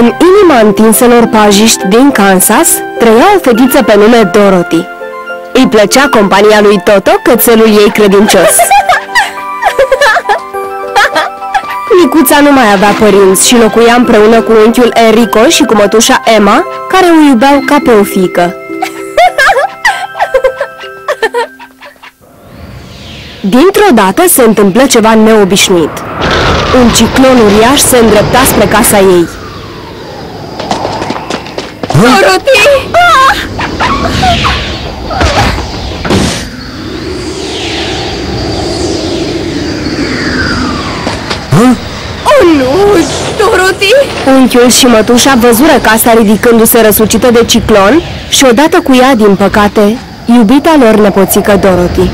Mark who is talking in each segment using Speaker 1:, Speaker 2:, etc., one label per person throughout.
Speaker 1: În inima întinselor pajiști din Kansas trăia o fetiță pe nume Dorothy. Îi plăcea compania lui Toto, cățelul ei credincios. Micuța nu mai avea părinți și locuia împreună cu unchiul Enrico și cu mătușa Emma, care o iubeau ca pe o fiică. Dintr-o dată se întâmplă ceva neobișnuit. Un ciclon uriaș se îndrepta spre casa ei.
Speaker 2: Dorothy! Oh, nu! Dorothy!
Speaker 1: Unchiul și mătușa văzură casa ridicându-se răsucită de ciclon și odată cu ea, din păcate, iubita lor nepoțică Dorothy.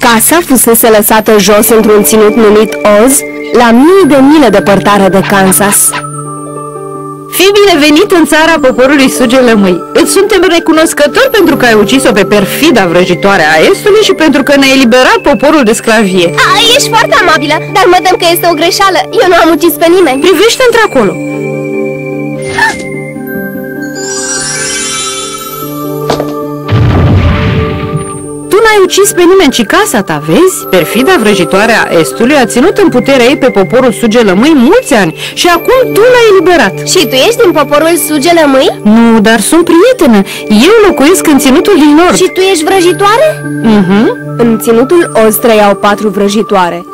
Speaker 1: Casa fusese lăsată jos într-un ținut numit Oz, la mii de mile depărtare de Kansas.
Speaker 3: Fii binevenit în țara poporului Sugelămâi. Îți suntem recunoscători pentru că ai ucis-o pe perfida vrăjitoare a Estului și pentru că ne-ai eliberat poporul de sclavie.
Speaker 2: A, ești foarte amabilă, dar mă tem că este o greșeală. Eu nu am ucis pe nimeni.
Speaker 3: Privește într-acolo. N-ai ucis pe nimeni, ci casa ta, vezi? Perfida vrăjitoare a Estului a ținut în puterea ei pe poporul Sugelămâi mulți ani și acum tu l-ai eliberat.
Speaker 2: Și tu ești din poporul Sugelămâi?
Speaker 3: Nu, dar sunt prietenă. Eu locuiesc în ținutul din nord.
Speaker 2: Și tu ești vrăjitoare?
Speaker 3: Mhm.
Speaker 1: În ținutul Oz trăiau patru vrăjitoare.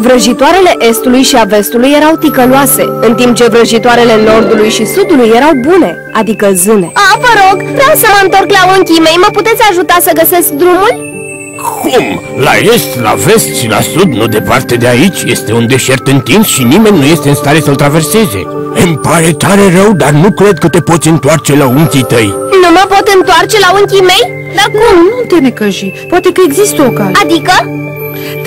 Speaker 1: Vrăjitoarele Estului și a Vestului erau ticăloase, în timp ce vrăjitoarele Nordului și Sudului erau bune, adică zâne.
Speaker 2: A, vă rog, vreau să mă întorc la unchii mei. Mă puteți ajuta să găsesc drumul?
Speaker 4: Cum? La est, la vest și la sud, nu departe de aici, este un deșert întins și nimeni nu este în stare să-l traverseze. Îmi pare tare rău, dar nu cred că te poți întoarce la unchii tăi.
Speaker 2: Nu mă pot întoarce la unchii mei? Dar cum?
Speaker 3: Nu te necăji. Poate că există o cale.
Speaker 2: Adică?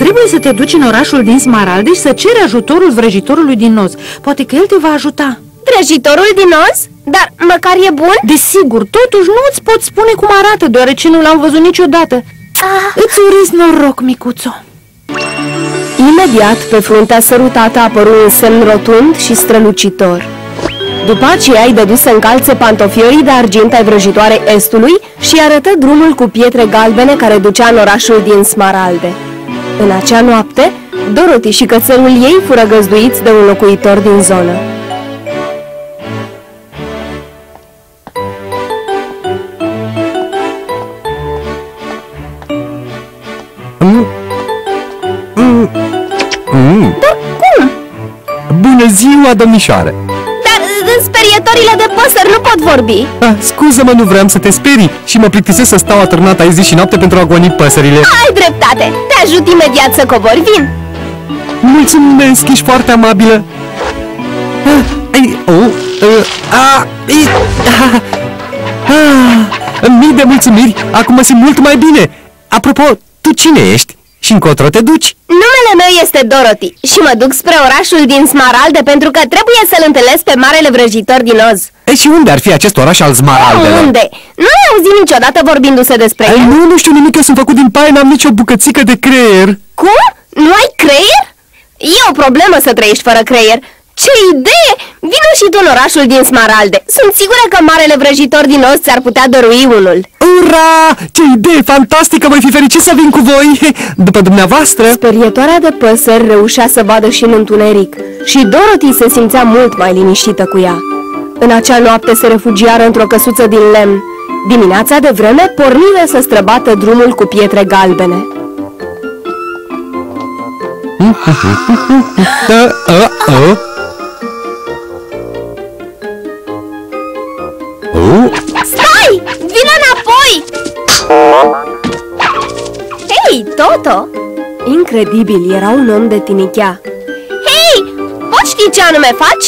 Speaker 3: Trebuie să te duci în orașul din Smaralde și să ceri ajutorul vrăjitorului din Noz. Poate că el te va ajuta.
Speaker 2: Vrăjitorul din os? Dar măcar e bun?
Speaker 3: Desigur, totuși nu îți pot spune cum arată, deoarece nu l-am văzut niciodată.
Speaker 2: Ah,
Speaker 3: Îți urez noroc, micuțo.
Speaker 1: Imediat, pe fruntea sărutată apăru un semn rotund și strălucitor. După aceea îi dădu să încalțe pantofiorii de argint ai vrăjitoarei Estului și arătă drumul cu pietre galbene care ducea în orașul din Smaralde. În acea noapte, Dorothy și cățelul ei fură găzduiți de un locuitor din zonă.
Speaker 5: Bună ziua, domnișoară!
Speaker 2: dar uh, sperietorile de păsări nu pot vorbi
Speaker 5: Ah, scuză-mă, nu vreau să te sperii și mă plictisesc să stau atârnat aici zi și noapte pentru a goni păsările.
Speaker 2: Ai dreptate, te ajut imediat să cobori, vin
Speaker 5: Mulțumesc, ești foarte amabilă. Ah, ai, oh, uh, ah, i, ah, ah, mii de mulțumiri, acum mă simt mult mai bine. Apropo, tu cine ești? Și încotro te duci?
Speaker 2: Numele meu este Dorothy și mă duc spre orașul din Smaralde pentru că trebuie să-l întâlnesc pe marele vrăjitor din Oz
Speaker 5: Ei, și unde ar fi acest oraș al Smaraldelor?
Speaker 2: Unde? Nu ai auzit niciodată vorbindu-se despre
Speaker 5: Ai,
Speaker 2: el?
Speaker 5: nu, nu știu nimic, eu sunt făcut din paie, n-am nicio bucățică de creier.
Speaker 2: Cum? Nu ai creier? E o problemă să trăiești fără creier Ce idee! Vino și tu în orașul din Smaralde Sunt sigură că marele vrăjitor din Oz ți-ar putea dărui unul
Speaker 5: Ura! Ce idee fantastică! Voi fi fericit să vin cu voi! După dumneavoastră!
Speaker 1: Sperietoarea de păsări reușea să vadă și în întuneric și Dorothy se simțea mult mai liniștită cu ea. În acea noapte se refugiară într-o căsuță din lemn. Dimineața de vreme porniră să străbată drumul cu pietre galbene.
Speaker 5: Uh, uh, uh. Uh,
Speaker 2: Toto!
Speaker 1: Incredibil, era un om de tinichea.
Speaker 2: Hei! Poți ști ce anume faci?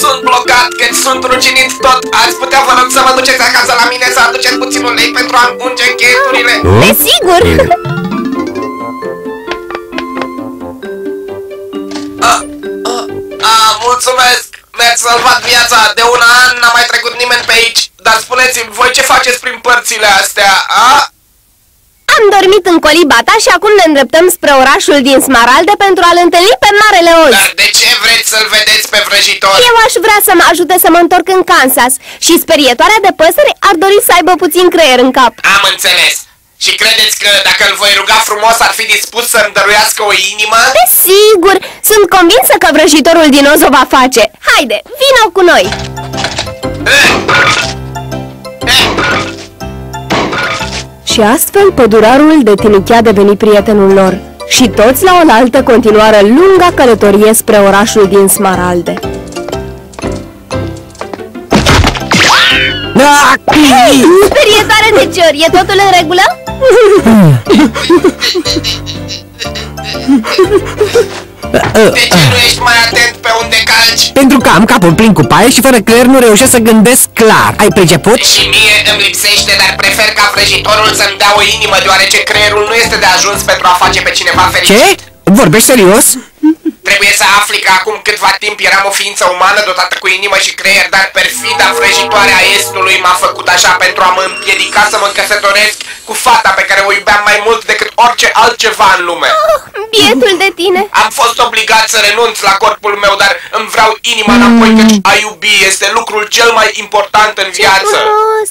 Speaker 6: Sunt blocat, că sunt ruginit tot. Ați putea, vă rog, să mă duceți acasă la mine să aduceți puțin ulei pentru a împunge încheieturile.
Speaker 5: uh.
Speaker 2: Desigur!
Speaker 6: mulțumesc! Mi-ați salvat viața! De un an n-a mai trecut nimeni pe aici! Dar spuneți-mi, voi ce faceți prin părțile astea, a?
Speaker 2: Am dormit în colibata și acum ne îndreptăm spre orașul din Smaralde pentru a-l întâlni pe Marele Oz.
Speaker 6: Dar de ce vreți să-l vedeți pe vrăjitor?
Speaker 2: Eu aș vrea să mă ajute să mă întorc în Kansas și sperietoarea de păsări ar dori să aibă puțin creier în cap.
Speaker 6: Am înțeles. Și credeți că dacă îl voi ruga frumos ar fi dispus să-mi dăruiască o inimă?
Speaker 2: Desigur, sunt convinsă că vrăjitorul din Oz o va face. Haide, vino cu noi!
Speaker 1: Și astfel pădurarul de tinichea deveni prietenul lor și toți la oaltă continuară lunga călătorie spre orașul din Smaralde.
Speaker 5: Ah!
Speaker 2: Sperietoare de cior, e totul în regulă?
Speaker 6: De ce nu ești mai atent pe unde calci?
Speaker 5: Pentru că am capul plin cu paie și fără creier nu reușesc să gândesc clar. Ai priceput?
Speaker 6: Și mie îmi lipsește, dar prefer ca vrăjitorul să-mi dea o inimă, deoarece creierul nu este de ajuns pentru a face pe cineva fericit.
Speaker 5: Ce? Vorbești serios?
Speaker 6: Trebuie să afli că acum câtva timp eram o ființă umană dotată cu inimă și creier, dar perfida vrăjitoare a Estului m-a făcut așa pentru a mă împiedica să mă căsătoresc cu fata pe care o iubeam mai mult decât orice altceva în lume.
Speaker 2: Oh, bietul de tine!
Speaker 6: Am fost obligat să renunț la corpul meu, dar îmi vreau inima înapoi, căci a iubi este lucrul cel mai important în viață.
Speaker 2: Frumos!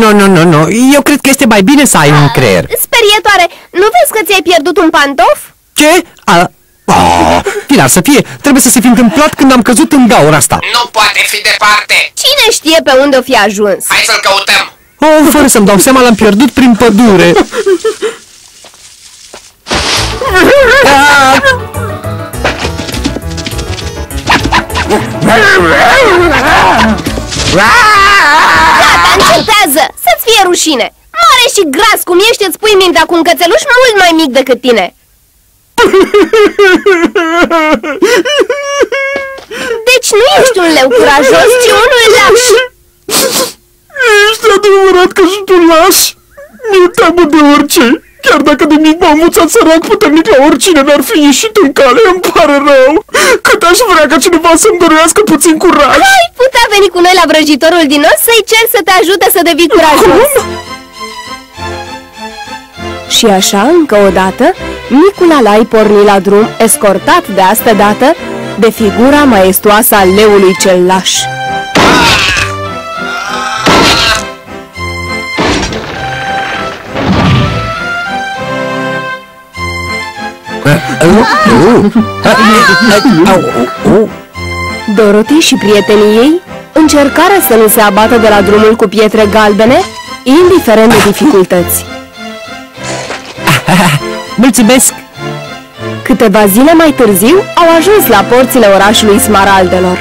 Speaker 5: Nu, nu, nu, nu. Eu cred că este mai bine să ai un creier.
Speaker 2: Sperietoare, nu vezi că ți-ai pierdut un pantof?
Speaker 5: Ce? A... Oh, firar să fie, trebuie să se fi întâmplat când am căzut în gaura asta.
Speaker 6: Nu poate fi departe.
Speaker 2: Cine știe pe unde o fi ajuns?
Speaker 6: Hai să-l căutăm.
Speaker 5: Oh, fără să-mi dau seama, l-am pierdut prin pădure. Ah!
Speaker 2: Gata, încetează! Să-ți fie rușine! Mare și gras cum ești, îți pui mintea cu un cățeluș mult mai mic decât tine! Deci nu ești un leu curajos, ci unul laș!
Speaker 7: Ești adevărat că sunt un laș? Mi-e teamă de orice. Chiar dacă de mic m-am muțat sărac puternic la oricine mi-ar fi ieșit în cale, îmi pare rău. Cât aș vrea ca cineva să-mi dăruiască puțin curaj.
Speaker 2: Ai putea veni cu noi la vrăjitorul din os să-i cer să te ajute să devii curajos!
Speaker 1: Și așa, încă o dată, micul alai porni la drum, escortat de asta dată de figura maestoasă a leului cel laș. Dorothy și prietenii ei încercară să nu se abată de la drumul cu pietre galbene, indiferent de dificultăți.
Speaker 5: Mulțumesc!
Speaker 1: Câteva zile mai târziu au ajuns la porțile orașului Smaraldelor.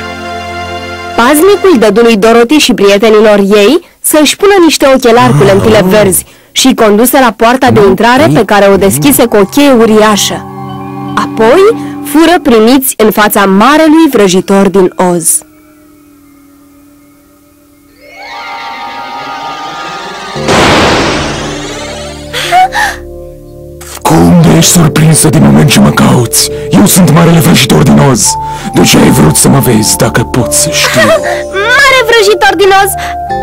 Speaker 1: Paznicul dădu lui Dorothy și prietenilor ei să-și pună niște ochelari cu lentile verzi și conduse la poarta de intrare pe care o deschise cu o cheie uriașă. Apoi fură primiți în fața marelui vrăjitor din Oz.
Speaker 7: Cum de ești surprinsă din moment ce mă cauți? Eu sunt marele vrăjitor din Oz. De ce ai vrut să mă vezi, dacă pot să știu?
Speaker 2: Mare vrăjitor din os,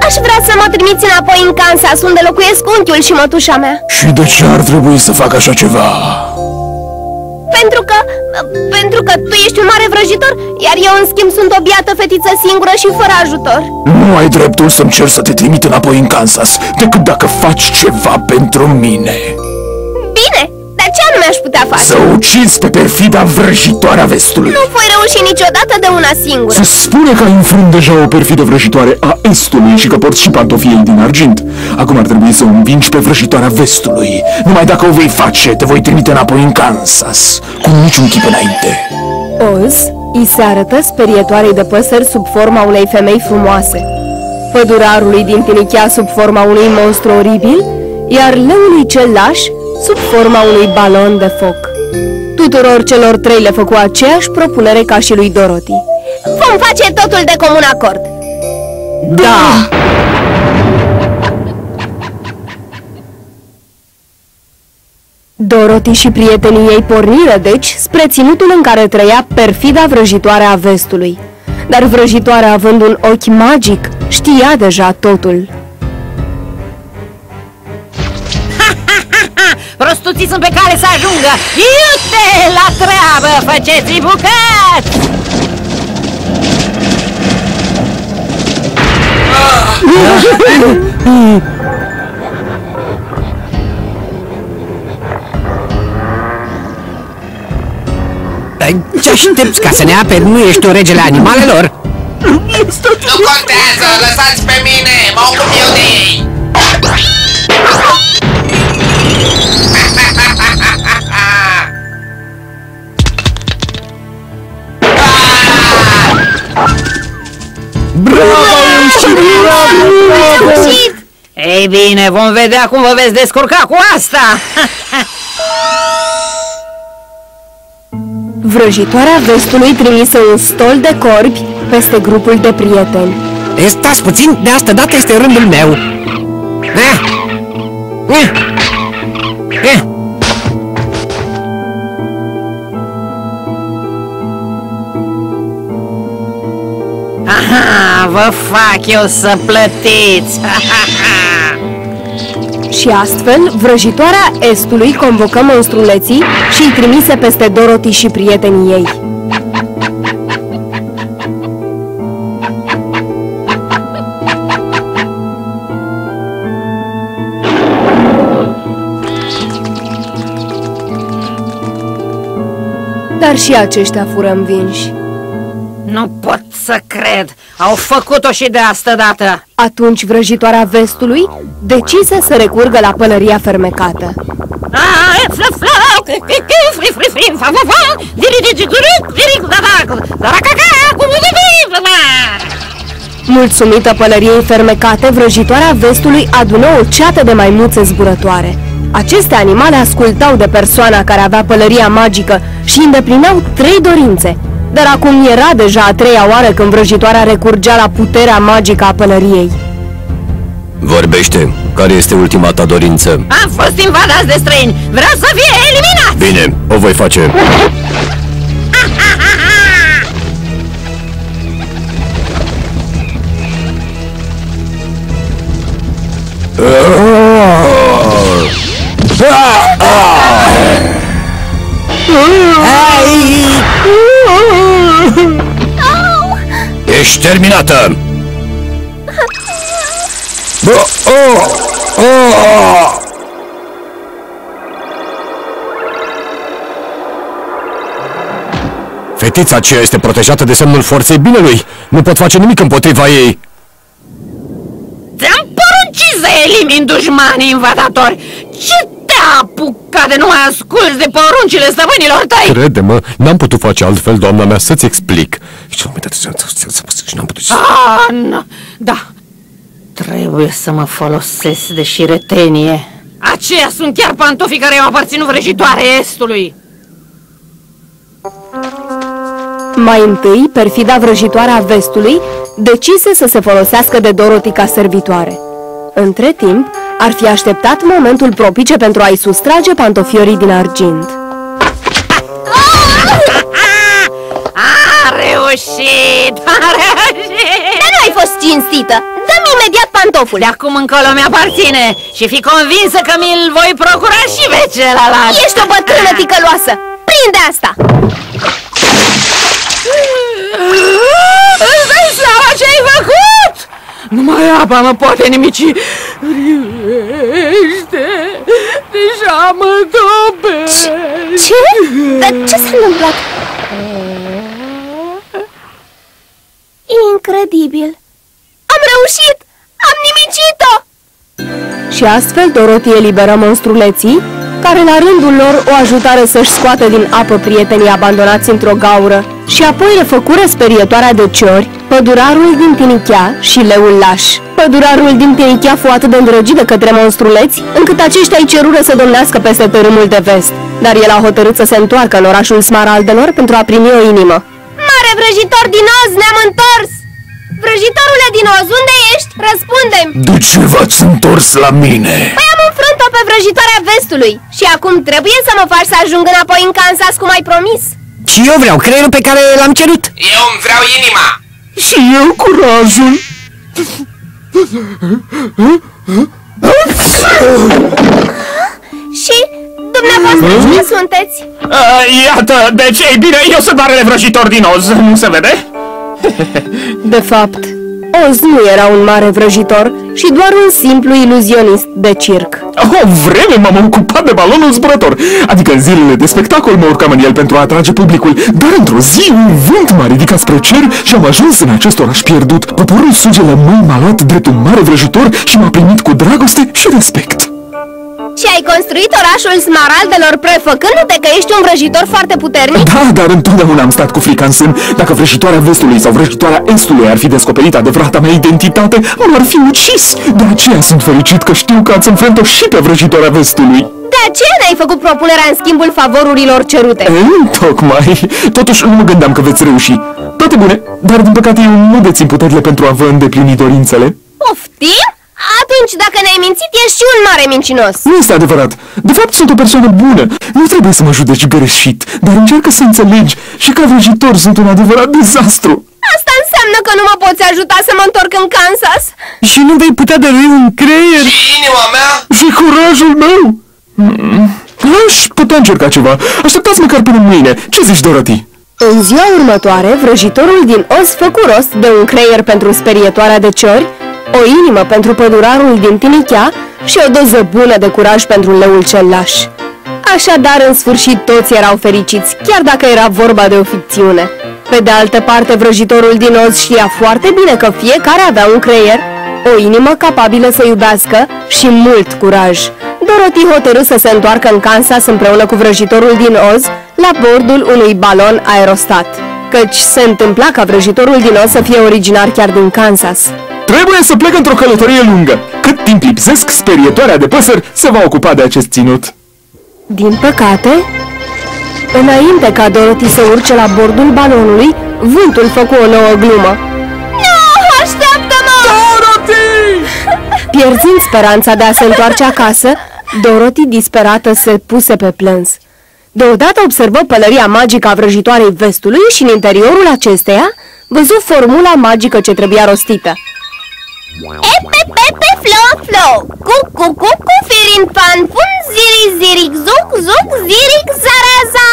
Speaker 2: aș vrea să mă trimiți înapoi în Kansas, unde locuiesc unchiul și mătușa mea.
Speaker 7: Și de ce ar trebui să fac așa ceva?
Speaker 2: Pentru că... pentru că tu ești un mare vrăjitor, iar eu, în schimb, sunt o biată fetiță singură și fără ajutor.
Speaker 7: Nu ai dreptul să-mi cer să te trimit înapoi în Kansas, decât dacă faci ceva pentru mine.
Speaker 2: Bine, dar ce anume aș putea face?
Speaker 7: Să ucizi pe perfida vrăjitoare a vestului.
Speaker 2: Nu voi reuși niciodată de una singură.
Speaker 7: Se spune că ai înfrânt deja o perfidă vrăjitoare a Estului și că porți și pantofii ei din argint. Acum ar trebui să o învingi pe vrăjitoarea Vestului. Numai dacă o vei face, te voi trimite înapoi în Kansas, cu niciun chip înainte.
Speaker 1: Oz îi se arătă sperietoarei de păsări sub forma unei femei frumoase, pădurarului din tinichea sub forma unui monstru oribil, iar leului cel laș sub forma unui balon de foc. Tuturor celor trei le făcu aceeași propunere ca și lui Dorothy.
Speaker 2: Vom face totul de comun acord.
Speaker 5: Da!
Speaker 1: Dorothy și prietenii ei porniră, deci, spre ținutul în care trăia perfida vrăjitoare a vestului. Dar vrăjitoarea, având un ochi magic, știa deja totul.
Speaker 8: Prostuții sunt pe cale să ajungă! Iute, la treabă, faceți bucăți!
Speaker 9: Ce aștepți ca să ne aperi? Nu ești tu regele animalelor?
Speaker 6: Nu contează, lăsați pe mine, mă ocup eu ei!
Speaker 8: Ei bine, vom vedea cum vă veți descurca cu asta!
Speaker 1: Vrăjitoarea vestului trimise un stol de corbi peste grupul de prieteni.
Speaker 9: E, Stați puțin, de asta dată este rândul meu. Eh. Eh. Eh.
Speaker 8: Vă fac eu să plătiți!
Speaker 1: Și astfel, vrăjitoarea Estului convocă monstruleții și îi trimise peste Dorothy și prietenii ei. Dar și aceștia fură învinși.
Speaker 8: Nu pot să cred! Au făcut-o și de asta dată!
Speaker 1: Atunci vrăjitoarea vestului decise să recurgă la pălăria fermecată. Mulțumită pălăriei fermecate, vrăjitoarea vestului adună o ceată de maimuțe zburătoare. Aceste animale ascultau de persoana care avea pălăria magică și îndeplineau trei dorințe. Dar acum era deja a treia oară când vrăjitoarea recurgea la puterea magică a pălăriei.
Speaker 10: Vorbește, care este ultima ta dorință?
Speaker 8: Am fost invadați de străini! Vreau să fie eliminat!
Speaker 10: Bine, o voi face. Ești terminată! Bă, oh, oh. Fetița aceea este protejată de semnul forței binelui. Nu pot face nimic împotriva ei.
Speaker 8: Ți-am poruncit să elimini dușmanii invadatori! Ce te-a apucat de nu mai asculți de poruncile stăpânilor tăi?
Speaker 10: Crede-mă, n-am putut face altfel, doamna mea, să-ți explic. Și la un moment dat, și n-am putut...
Speaker 8: Ah, nu. Da, trebuie să mă folosesc de șiretenie. Aceia sunt chiar pantofii care i-au aparținut vrăjitoare Estului.
Speaker 1: Mai întâi, perfida vrăjitoare a vestului decise să se folosească de Dorothy ca servitoare. Între timp, ar fi așteptat momentul propice pentru a-i sustrage pantofiorii din argint.
Speaker 8: A reușit! A reușit!
Speaker 2: Dar nu ai fost cinstită! Dă-mi imediat pantoful!
Speaker 8: De acum încolo mi-aparține și fi convinsă că mi-l voi procura și pe celălalt!
Speaker 2: Ești o bătrână ticăloasă! Prinde asta!
Speaker 8: Îți dai seama ce ai făcut? Numai apa mă poate nimici. Rivește, deja mă topești.
Speaker 2: Ce? Dar ce s-a întâmplat? Incredibil! Am reușit! Am nimicit-o!
Speaker 1: Și astfel Dorothy eliberă monstruleții, care la rândul lor o ajutară să-și scoată din apă prietenii abandonați într-o gaură și apoi le făcură sperietoarea de ciori, pădurarul din Tinichea și leul laș. Pădurarul din Tinichea fu atât de îndrăgit de către monstruleți, încât aceștia îi cerură să domnească peste tărâmul de vest, dar el a hotărât să se întoarcă în orașul Smaraldelor pentru a primi o inimă.
Speaker 2: Mare vrăjitor din Oz, ne-am întors! Vrăjitorule din Oz, unde ești? Răspundem!
Speaker 7: De ce v-ați întors la mine?
Speaker 2: Păi am înfrânt-o pe vrăjitoarea vestului și acum trebuie să mă faci să ajung înapoi în Kansas cum ai promis.
Speaker 9: Și eu vreau creierul pe care l-am cerut.
Speaker 6: Eu îmi vreau inima!
Speaker 7: Și eu curajul.
Speaker 2: Și dumneavoastră cine sunteți?
Speaker 7: Uh, iată, deci, ei bine, eu sunt marele vrăjitor din Oz, nu se vede?
Speaker 1: De fapt, Oz nu era un mare vrăjitor și doar un simplu iluzionist de circ.
Speaker 7: O vreme m-am ocupat de balonul zburător, adică în zilele de spectacol mă urcam în el pentru a atrage publicul, dar într-o zi un vânt m-a ridicat spre cer și am ajuns în acest oraș pierdut. Poporul sugele măi m-a luat drept un mare vrăjitor și m-a primit cu dragoste și respect.
Speaker 2: Și ai construit orașul Smaraldelor prefăcându-te că ești un vrăjitor foarte puternic?
Speaker 7: Da, dar întotdeauna am stat cu frica în sân. Dacă vrăjitoarea vestului sau vrăjitoarea estului ar fi descoperit adevărata mea identitate, m-ar fi ucis. De aceea sunt fericit că știu că ați înfrânt-o și pe vrăjitoarea vestului.
Speaker 2: De aceea n-ai făcut propunerea în schimbul favorurilor cerute.
Speaker 7: E, tocmai. Totuși nu mă gândeam că veți reuși. Toate bune, dar din păcate eu nu dețin puterile pentru a vă îndeplini dorințele.
Speaker 2: Poftim? Atunci, dacă ne-ai mințit, ești și un mare mincinos.
Speaker 7: Nu este adevărat. De fapt, sunt o persoană bună. Nu trebuie să mă judeci greșit, dar încearcă să înțelegi și ca vrăjitor sunt un adevărat dezastru.
Speaker 2: Asta înseamnă că nu mă poți ajuta să mă întorc în Kansas.
Speaker 5: Și nu vei putea dărui un creier?
Speaker 6: Și inima mea?
Speaker 7: Și curajul meu! Mm, Aș putea încerca ceva. Așteptați măcar până mâine. Ce zici, Dorothy?
Speaker 1: În ziua următoare, vrăjitorul din Oz făcu rost de un creier pentru sperietoarea de ciori, o inimă pentru pădurarul din Tinichea și o doză bună de curaj pentru leul cel laș. Așadar, în sfârșit, toți erau fericiți, chiar dacă era vorba de o ficțiune. Pe de altă parte, vrăjitorul din Oz știa foarte bine că fiecare avea un creier, o inimă capabilă să iubească și mult curaj. Dorothy hotărâ să se întoarcă în Kansas împreună cu vrăjitorul din Oz la bordul unui balon aerostat, căci se întâmpla ca vrăjitorul din Oz să fie originar chiar din Kansas.
Speaker 7: Trebuie să plec într-o călătorie lungă. Cât timp lipsesc, sperietoarea de păsări se va ocupa de acest ținut.
Speaker 1: Din păcate, înainte ca Dorothy să urce la bordul balonului, vântul făcu o nouă glumă.
Speaker 2: Nu, așteaptă-mă!
Speaker 1: Pierzând speranța de a se întoarce acasă, Dorothy, disperată, se puse pe plâns. Deodată observă pălăria magică a vrăjitoarei vestului și în interiorul acesteia văzu formula magică ce trebuia rostită.
Speaker 2: Epe, pepe, flo, flo Cu, cu, cu, cu, firin, fan, fun, ziri, ziric, zuc, zuc, ziric, zaraza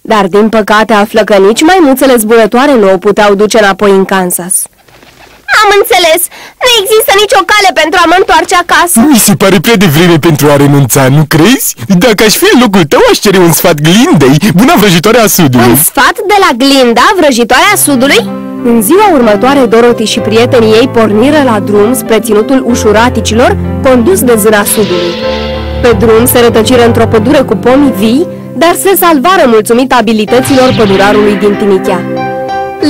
Speaker 1: Dar din păcate află că nici maimuțele zburătoare nu o puteau duce înapoi în Kansas.
Speaker 2: Am înțeles, nu există nicio cale pentru a mă întoarce acasă
Speaker 10: Mi se pare prea devreme pentru a renunța, nu crezi? Dacă aș fi în locul tău, aș cere un sfat glindei, buna vrăjitoare a
Speaker 2: Un
Speaker 10: sudului.
Speaker 2: sfat de la Glinda, vrăjitoarea sudului?
Speaker 1: În ziua următoare, Dorothy și prietenii ei porniră la drum spre ținutul ușuraticilor, condus de zâna sudului. Pe drum se rătăciră într-o pădure cu pomi vii, dar se salvară mulțumit abilităților pădurarului din Tinichea.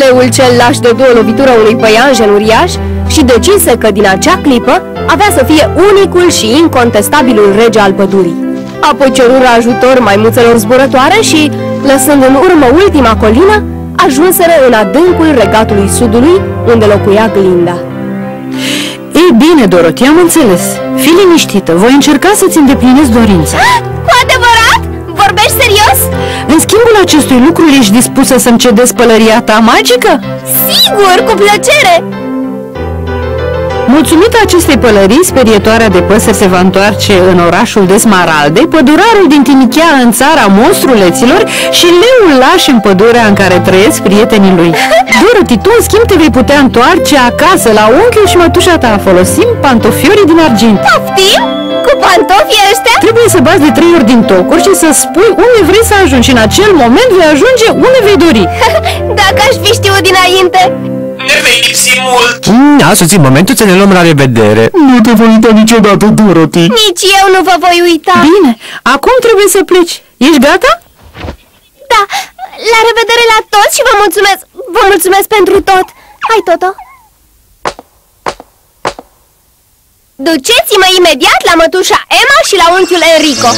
Speaker 1: Leul cel laș dădu o lovitură unui păianjen uriaș și decise că din acea clipă avea să fie unicul și incontestabilul rege al pădurii. Apoi cerură ajutor maimuțelor zburătoare și, lăsând în urmă ultima colină, ajunseră în adâncul regatului sudului, unde locuia Glinda.
Speaker 3: Ei bine, Dorothy, am înțeles. Fii liniștită, voi încerca să-ți îndeplinesc dorința.
Speaker 2: Cu adevărat? Vorbești serios?
Speaker 3: În schimbul acestui lucru, ești dispusă să-mi cedezi pălăria ta magică?
Speaker 2: Sigur, cu plăcere
Speaker 3: Mulțumită acestei pălării, sperietoarea de păsări se va întoarce în orașul de Smaralde, pădurarul din Tinichea în țara monstruleților și leul laș în pădurea în care trăiesc prietenii lui. Dorothy, tu în schimb te vei putea întoarce acasă la unchiul și mătușa ta, folosim pantofiorii din argint.
Speaker 2: Poftim? Cu pantofii ăștia?
Speaker 3: Trebuie să bați de trei ori din tocuri și să spui unde vrei să ajungi și în acel moment vei ajunge unde vei dori.
Speaker 2: Dacă aș fi știut dinainte
Speaker 6: Ne vei lipsi mult.
Speaker 9: Da, a sosit momentul să ne luăm la revedere.
Speaker 7: Nu te voi uita niciodată, Dorothy.
Speaker 2: Nici eu nu vă voi uita
Speaker 3: Bine, acum trebuie să pleci. Ești gata?
Speaker 2: Da, la revedere la toți și vă mulțumesc Vă mulțumesc pentru tot Hai, Toto Duceți-mă imediat la mătușa Emma și la unchiul Enrico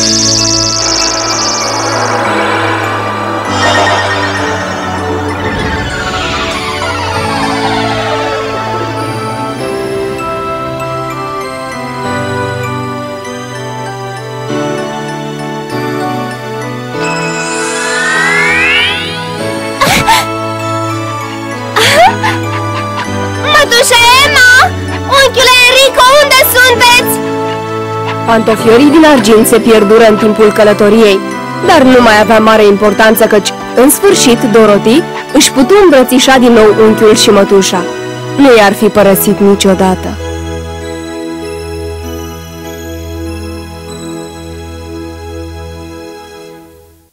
Speaker 1: Pantofiorii din argint se pierdură în timpul călătoriei, dar nu mai avea mare importanță căci, în sfârșit, Dorothy își putu îmbrățișa din nou unchiul și mătușa. Nu i-ar fi părăsit niciodată.